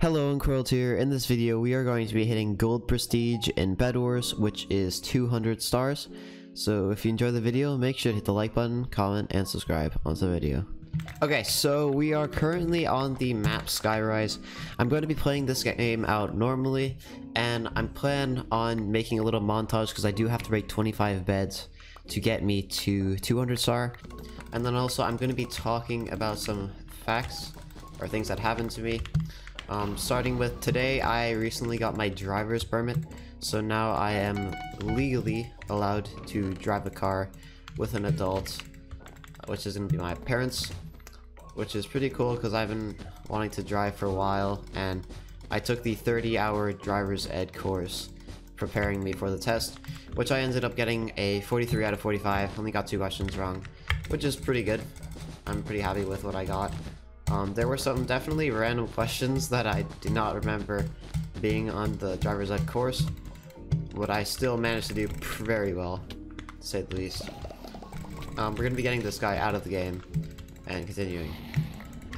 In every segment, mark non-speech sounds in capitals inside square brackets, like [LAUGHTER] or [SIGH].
Hello, Uncoiled here. In this video, we are going to be hitting Gold Prestige in Bed Wars, which is 200 stars. So if you enjoy the video, make sure to hit the like button, comment, and subscribe on the video. Okay, so we are currently on the map Skyrise. I'm going to be playing this game out normally, and I'm planning on making a little montage because I do have to break 25 beds to get me to 200 star. And then also, I'm going to be talking about some facts or things that happened to me. Um, starting with today, I recently got my driver's permit, so now I am legally allowed to drive a car with an adult, which is going to be my parents, which is pretty cool because I've been wanting to drive for a while, and I took the 30-hour driver's ed course preparing me for the test, which I ended up getting a 43 out of 45, only got two questions wrong, which is pretty good. I'm pretty happy with what I got. Um, there were some definitely random questions that I do not remember being on the driver's ed course, but I still managed to do very well, to say the least. Um, we're going to be getting this guy out of the game and continuing.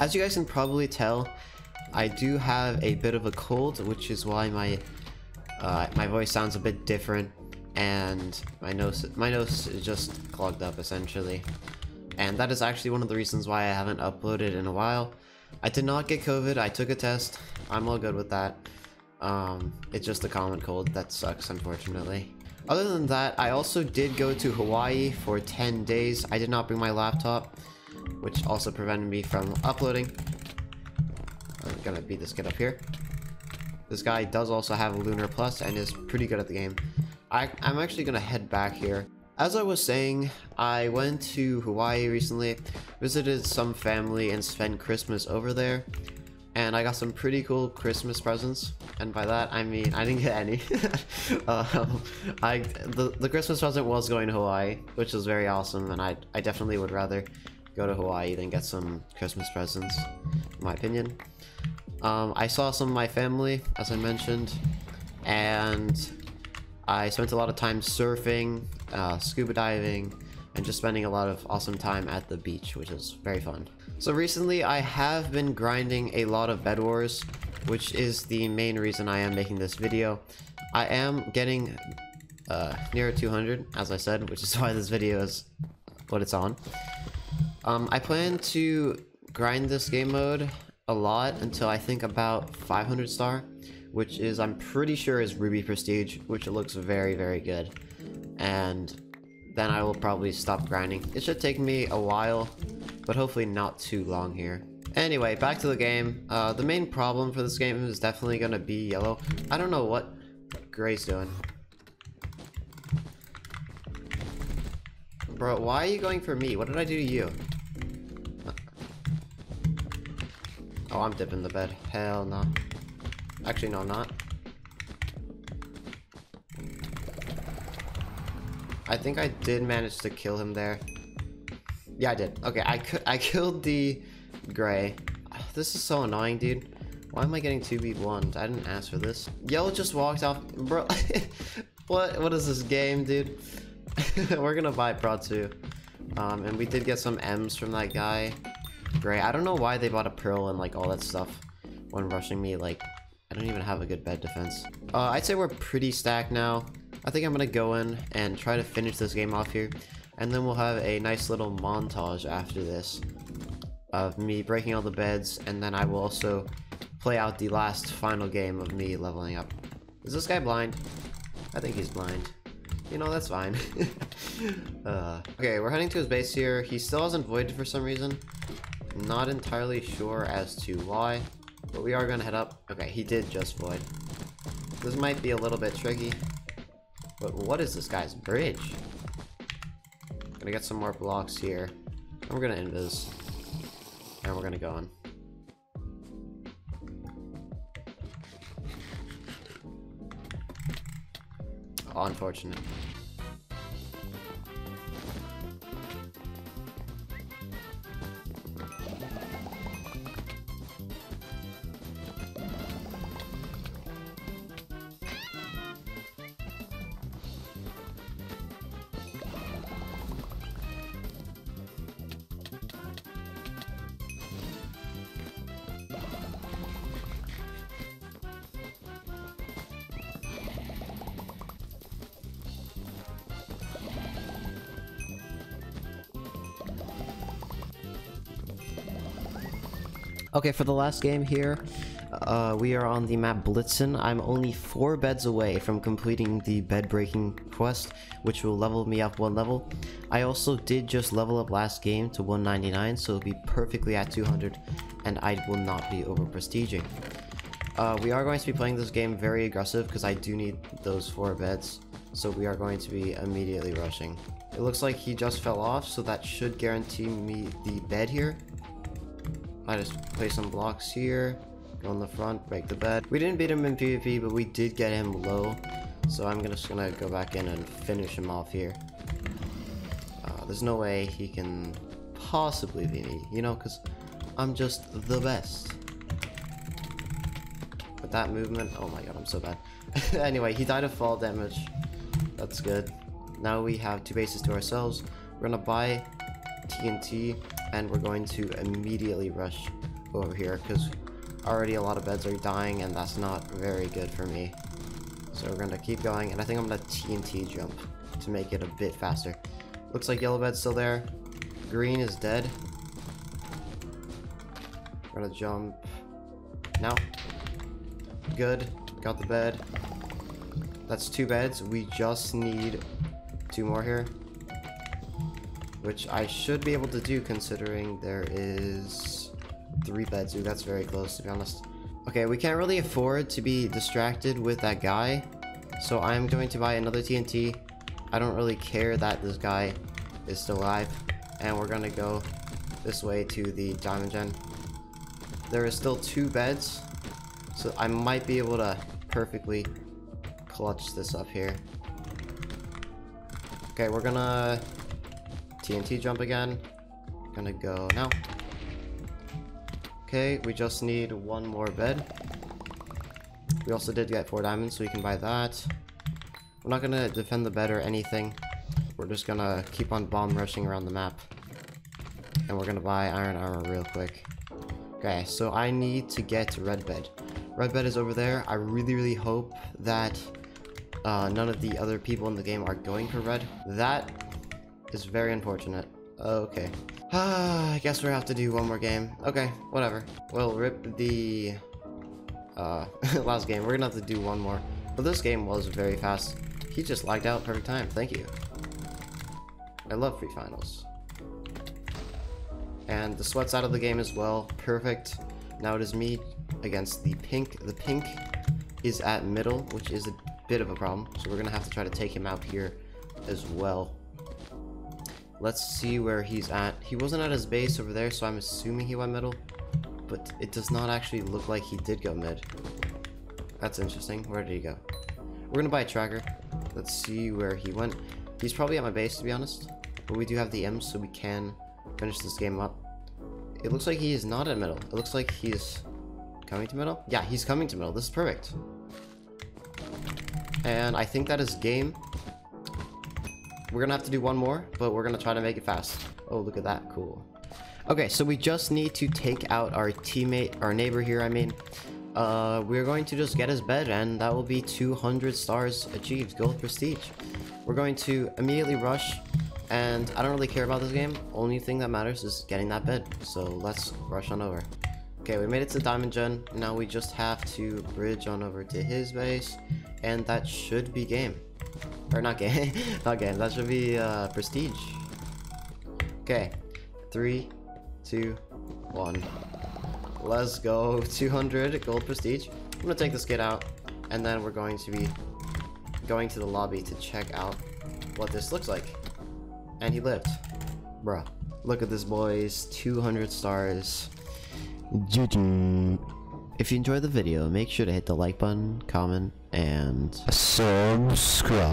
As you guys can probably tell, I do have a bit of a cold, which is why my uh, my voice sounds a bit different, and my nose my nose is just clogged up essentially. And that is actually one of the reasons why I haven't uploaded in a while. I did not get COVID, I took a test. I'm all good with that. Um, it's just a common cold that sucks, unfortunately. Other than that, I also did go to Hawaii for 10 days. I did not bring my laptop, which also prevented me from uploading. I'm gonna beat this kid up here. This guy does also have a Lunar Plus and is pretty good at the game. I, I'm actually gonna head back here. As I was saying, I went to Hawaii recently, visited some family and spent Christmas over there, and I got some pretty cool Christmas presents. And by that, I mean, I didn't get any. [LAUGHS] um, I, the, the Christmas present was going to Hawaii, which was very awesome, and I, I definitely would rather go to Hawaii than get some Christmas presents, in my opinion. Um, I saw some of my family, as I mentioned, and I spent a lot of time surfing, uh, scuba diving, and just spending a lot of awesome time at the beach, which is very fun. So recently I have been grinding a lot of Bed Wars, which is the main reason I am making this video. I am getting uh, near 200, as I said, which is [LAUGHS] why this video is what it's on. Um, I plan to grind this game mode a lot until I think about 500 star which is I'm pretty sure is Ruby Prestige, which looks very, very good. And then I will probably stop grinding. It should take me a while, but hopefully not too long here. Anyway, back to the game. Uh, the main problem for this game is definitely gonna be yellow. I don't know what Gray's doing. Bro, why are you going for me? What did I do to you? Oh, I'm dipping the bed. Hell no. Actually, no, I'm not. I think I did manage to kill him there. Yeah, I did. Okay, I, could I killed the gray. This is so annoying, dude. Why am I getting 2v1? I didn't ask for this. Yellow just walked off. Bro, [LAUGHS] what what is this game, dude? [LAUGHS] We're gonna buy Pro 2. Um, and we did get some M's from that guy. Gray. I don't know why they bought a Pearl and like all that stuff when rushing me like I don't even have a good bed defense. Uh, I'd say we're pretty stacked now. I think I'm gonna go in and try to finish this game off here. And then we'll have a nice little montage after this of me breaking all the beds. And then I will also play out the last final game of me leveling up. Is this guy blind? I think he's blind. You know, that's fine. [LAUGHS] uh, okay, we're heading to his base here. He still hasn't voided for some reason. Not entirely sure as to why. But we are gonna head up. Okay, he did just void. This might be a little bit tricky. But what is this guy's bridge? Gonna get some more blocks here. And we're gonna invis. And we're gonna go on. Unfortunate. Okay, for the last game here, uh, we are on the map Blitzen. I'm only four beds away from completing the bed breaking quest, which will level me up one level. I also did just level up last game to 199, so it'll be perfectly at 200, and I will not be over prestiging. Uh, we are going to be playing this game very aggressive because I do need those four beds, so we are going to be immediately rushing. It looks like he just fell off, so that should guarantee me the bed here. I just place some blocks here, go in the front, break the bed. We didn't beat him in PvP, but we did get him low, so I'm just gonna go back in and finish him off here. Uh, there's no way he can possibly be me, you know, because I'm just the best. With that movement, oh my god, I'm so bad. [LAUGHS] anyway, he died of fall damage. That's good. Now we have two bases to ourselves. We're gonna buy TNT and we're going to immediately rush over here because already a lot of beds are dying and that's not very good for me. So we're gonna keep going and I think I'm gonna TNT jump to make it a bit faster. Looks like yellow bed's still there. Green is dead. We're gonna jump now. Good. Got the bed. That's two beds. We just need two more here. Which I should be able to do considering there is three beds. Ooh, that's very close to be honest. Okay, we can't really afford to be distracted with that guy. So I'm going to buy another TNT. I don't really care that this guy is still alive. And we're gonna go this way to the diamond gen. There is still two beds. So I might be able to perfectly clutch this up here. Okay, we're gonna TNT jump again. Gonna go now. Okay, we just need one more bed. We also did get four diamonds, so we can buy that. We're not gonna defend the bed or anything. We're just gonna keep on bomb rushing around the map. And we're gonna buy iron armor real quick. Okay, so I need to get red bed. Red bed is over there. I really, really hope that uh, none of the other people in the game are going for red. That is very unfortunate. Okay. Ah, [SIGHS] I guess we have to do one more game. Okay, whatever. We'll rip the uh, [LAUGHS] last game. We're gonna have to do one more. But this game was very fast. He just lagged out perfect time. Thank you. I love free finals. And the sweat's out of the game as well. Perfect. Now it is me against the pink. The pink is at middle, which is a bit of a problem. So we're gonna have to try to take him out here as well. Let's see where he's at. He wasn't at his base over there, so I'm assuming he went middle. But it does not actually look like he did go mid. That's interesting. Where did he go? We're gonna buy a tracker. Let's see where he went. He's probably at my base, to be honest. But we do have the M, so we can finish this game up. It looks like he is not at middle. It looks like he's coming to middle. Yeah, he's coming to middle. This is perfect. And I think that is game. We're gonna have to do one more, but we're gonna try to make it fast. Oh, look at that. Cool. Okay, so we just need to take out our teammate, our neighbor here, I mean. Uh, we're going to just get his bed, and that will be 200 stars achieved, gold prestige. We're going to immediately rush, and I don't really care about this game. Only thing that matters is getting that bed, so let's rush on over. Okay, we made it to Diamond Gen. Now we just have to bridge on over to his base, and that should be game. Or not game, [LAUGHS] not game. That should be uh, prestige. Okay, three, two, one. Let's go. [LAUGHS] 200 gold prestige. I'm gonna take this kid out, and then we're going to be going to the lobby to check out what this looks like. And he lived. Bruh. Look at this, boys. 200 stars. GG. If you enjoyed the video, make sure to hit the like button, comment, and subscribe.